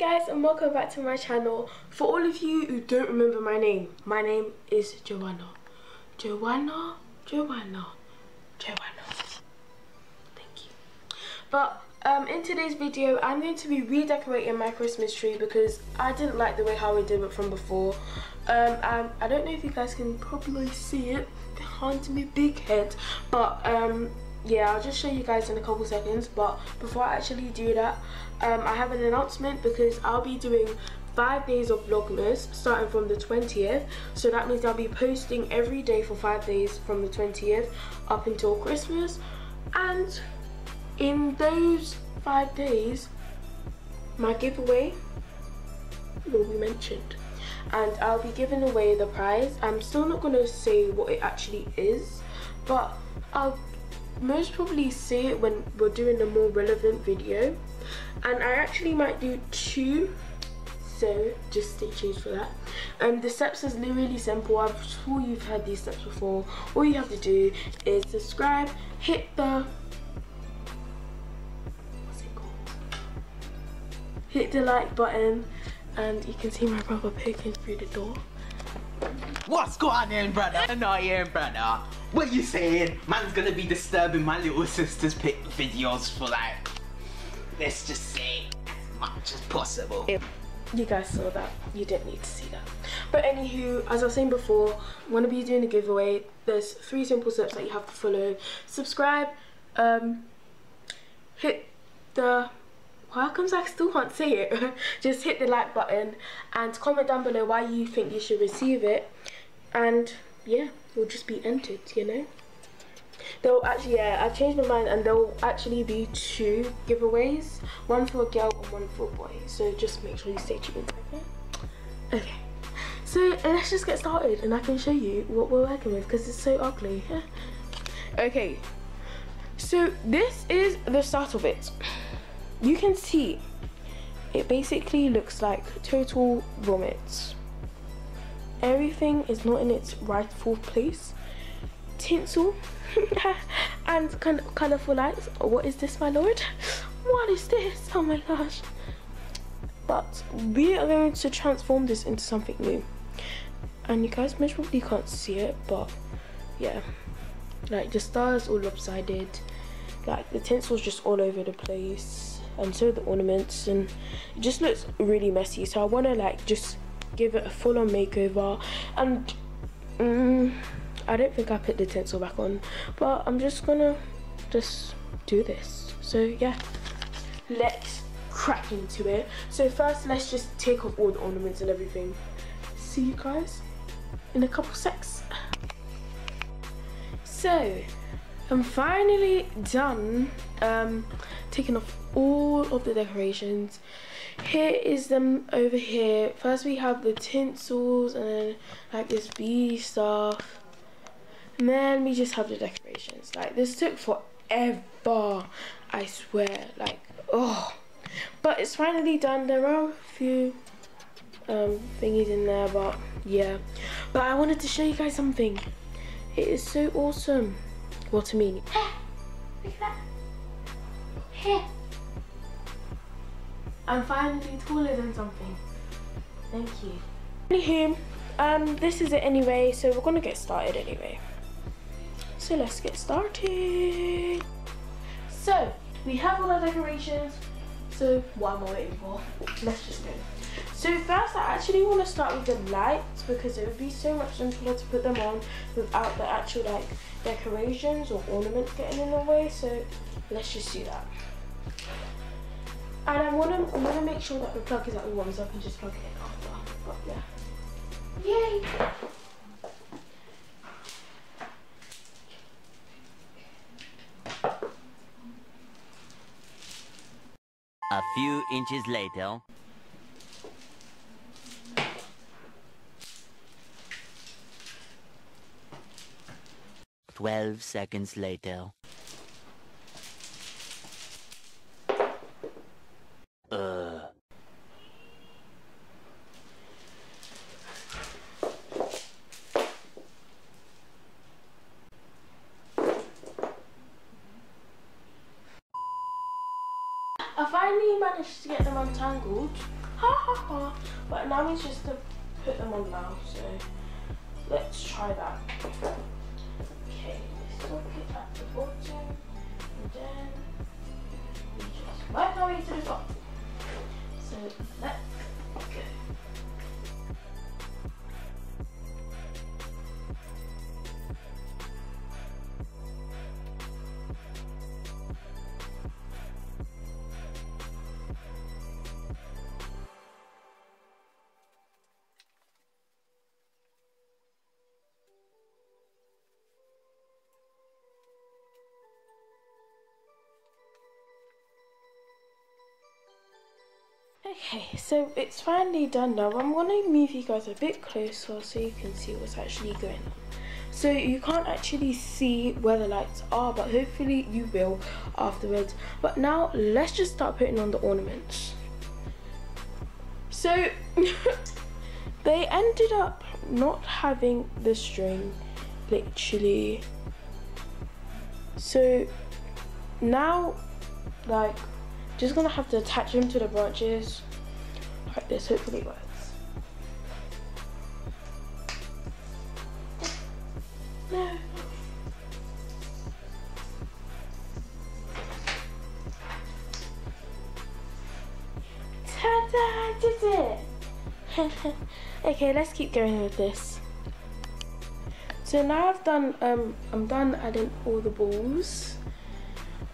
guys and welcome back to my channel. For all of you who don't remember my name, my name is Joanna. Joanna, Joanna, Joanna. Thank you. But um, in today's video, I'm going to be redecorating my Christmas tree because I didn't like the way how I did it from before. Um, um, I don't know if you guys can probably see it behind me, big head, but um, yeah i'll just show you guys in a couple seconds but before i actually do that um, i have an announcement because i'll be doing five days of vlogmas starting from the 20th so that means i'll be posting every day for five days from the 20th up until christmas. And in those five days my giveaway will be mentioned. And i'll be giving away the prize. I'm still not going to say what it actually is but i'll most probably see it when we're doing a more relevant video. And I actually might do two so just stay tuned for that. Um the steps is really simple. I'm sure you've heard these steps before. All you have to do is subscribe hit the hit the like button and you can see my brother peeking through the door What's going on, brother? Annoying, brother. What are you saying? Man's gonna be disturbing my little sister's pic videos for like, let's just say, as much as possible. You guys saw that. You didn't need to see that. But anywho, as I was saying before, I'm gonna be doing a giveaway. There's three simple steps that you have to follow. Subscribe, um, hit the how comes I still can't see it? Just hit the like button and comment down below why you think you should receive it. And yeah, you'll just be entered, you know? There'll actually, yeah, I've changed my mind and there'll actually be two giveaways. One for a girl and one for a boy. So just make sure you stay tuned, okay? Okay. So let's just get started and I can show you what we're working with because it's so ugly. okay. So this is the start of it you can see it basically looks like total vomit. Everything is not in its rightful place. Tinsel and kind of colorful lights. What is this my lord? What is this? Oh my gosh. But we are going to transform this into something new. And you guys most probably can't see it but yeah. Like the stars all lopsided. Like the tinsel's just all over the place and so the ornaments and it just looks really messy. So I want to like just give it a full-on makeover and um, I don't think I put the tinsel back on but I'm just gonna just do this. So yeah let's crack into it. So first let's just take off all the ornaments and everything. See you guys in a couple secs. So I'm finally done um, taking off all of the decorations. Here is them over here. First we have the tinsels and then like this bee stuff. And then we just have the decorations. Like this took forever, I swear. Like, oh. But it's finally done. There are a few um, thingies in there, but yeah. But I wanted to show you guys something. It is so awesome. Well, to me. Look at that. Here. I'm finally taller than something. Thank you. Anywho, um, this is it anyway, so we're gonna get started anyway. So let's get started. So, we have all our decorations. So, what am I waiting for? Let's just go. So first I actually want to start with the lights because it would be so much simpler to put them on without the actual like decorations or ornaments getting in the way. So let's just do that. And I want to I want to make sure that the plug is at the one so I can just plug it in after. But yeah. Yay! A few inches later. Twelve seconds later. Uh. I finally managed to get them untangled. Ha ha ha. It's just to put them on now, so let's try that. Okay, this will it at the bottom, and then we just work our way to the top. So let's Okay, so it's finally done now. I'm gonna move you guys a bit closer so you can see what's actually going on. So you can't actually see where the lights are, but hopefully you will afterwards. But now let's just start putting on the ornaments. So they ended up not having the string, literally. So now, like, just gonna have to attach them to the branches like this. Hopefully works. Ta-da! Did it! okay, let's keep going with this. So now I've done, um, I'm done adding all the balls.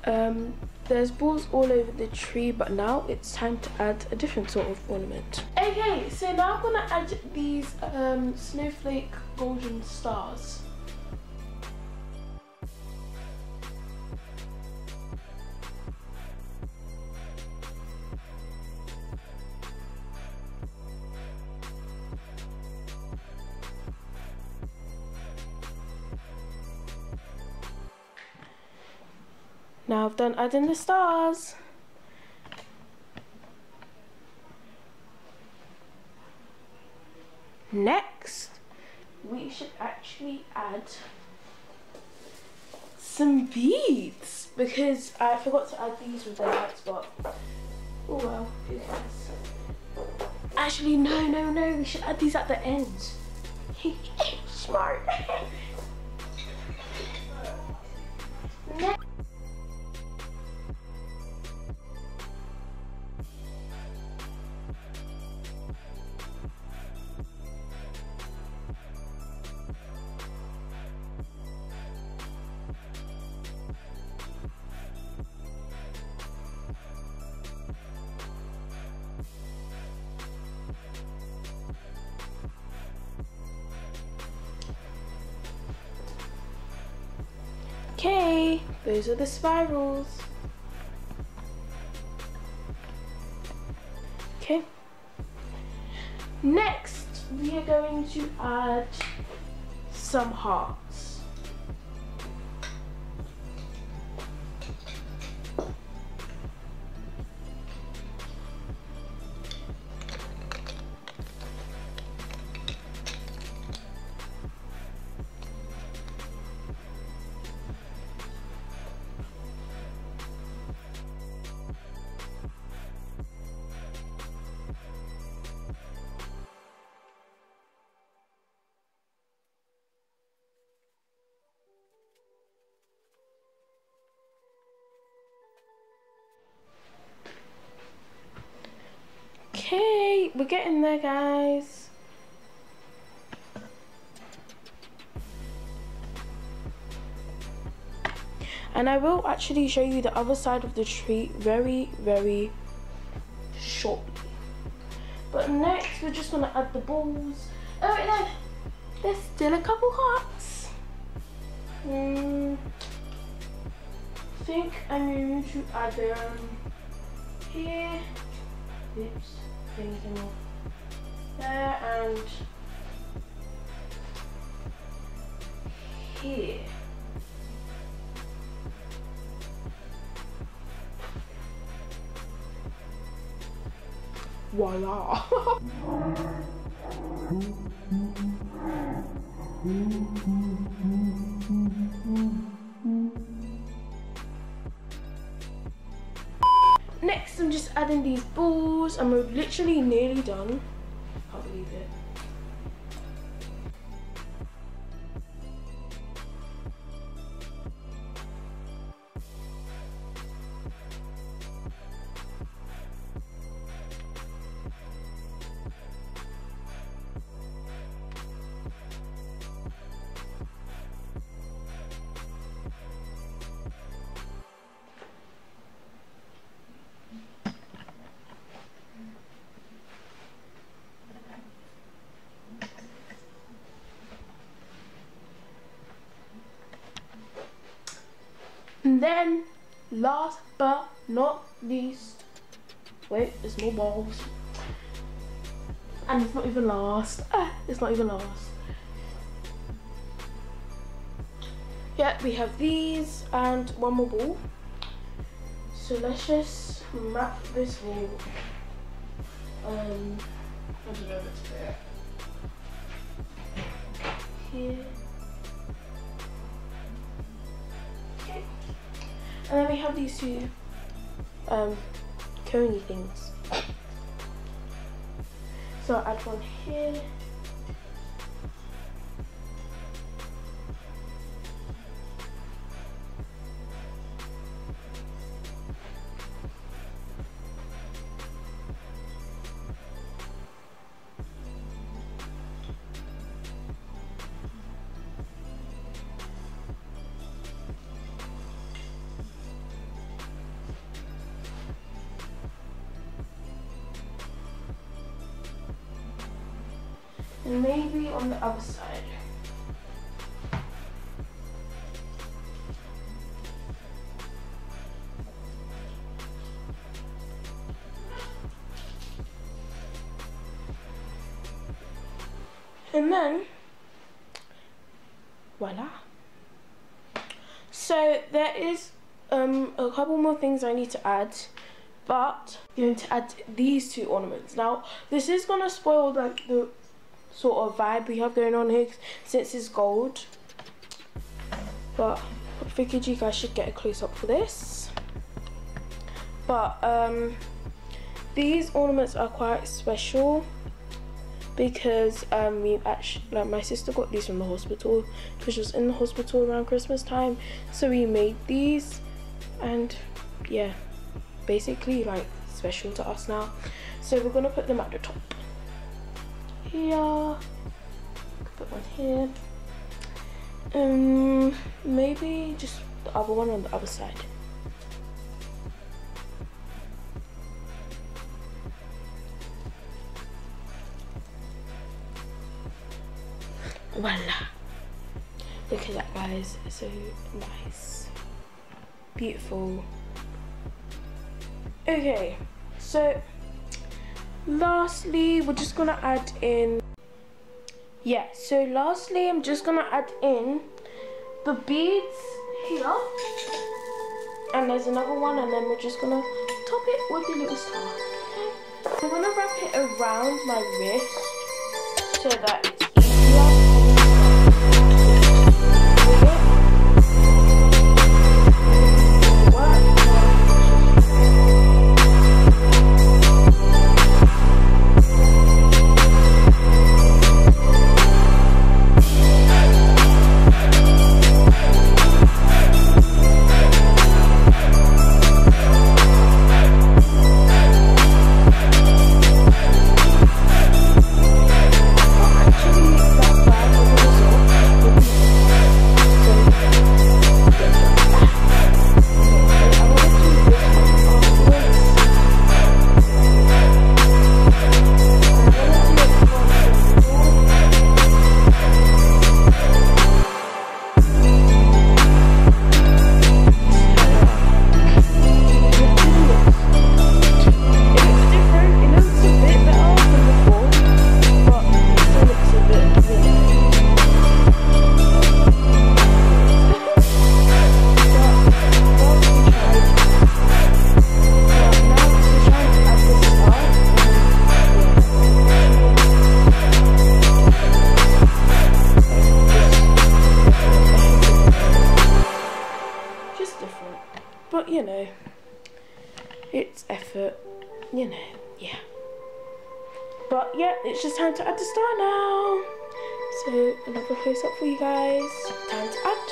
Um, there's balls all over the tree, but now it's time to add a different sort of ornament. Okay, so now I'm gonna add these um, snowflake golden stars. Now I've done adding the stars. Next, we should actually add some beads because I forgot to add these with the lights, but oh well, who cares? Actually, no, no, no, we should add these at the end. Smart. Next. Okay, those are the spirals. Okay. Next, we are going to add some hearts. Okay, we're getting there, guys. And I will actually show you the other side of the tree very, very shortly. But next, we're just gonna add the balls. Oh, wait, no. There's still a couple hearts. Hmm. I think I'm going to add them here. Oops, things in there and here. Voila! Next, I'm just adding these balls and we're literally nearly done. And then, last but not least, wait, there's more balls. And it's not even last. Ah, it's not even last. Yeah, we have these and one more ball. So let's just map this wall. Um, I don't know if it's fair. Here. And then we have these two um, coney things. So I'll add one here. And maybe on the other side. And then, voila. So there is um, a couple more things I need to add but I'm going to add these two ornaments. Now, this is going to spoil like the sort of vibe we have going on here since it's gold. But I figured you guys should get a close up for this. But um, these ornaments are quite special because um, we actually like my sister got these from the hospital because she was in the hospital around Christmas time. So we made these and yeah basically like special to us now. So we're gonna put them at the top. Here, put one here. Um, maybe just the other one on the other side. Voila. Look at that guys, so nice. Beautiful. Okay, so lastly, we're just gonna add in, yeah, so lastly, I'm just gonna add in the beads here. And there's another one, and then we're just gonna top it with the little star. Okay? I'm gonna wrap it around my wrist so that it's another close up for you guys. Time to add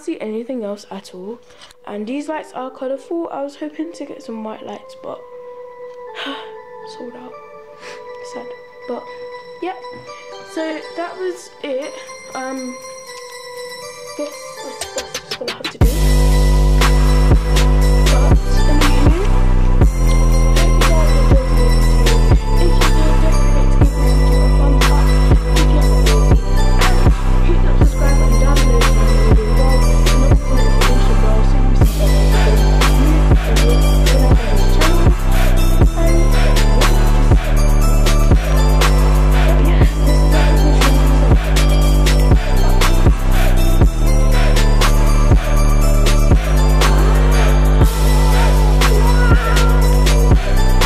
can't see anything else at all. And these lights are colourful. I was hoping to get some white lights, but sold out. Sad. But yeah. So that was it. Um let's, let's